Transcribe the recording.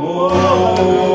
Whoa.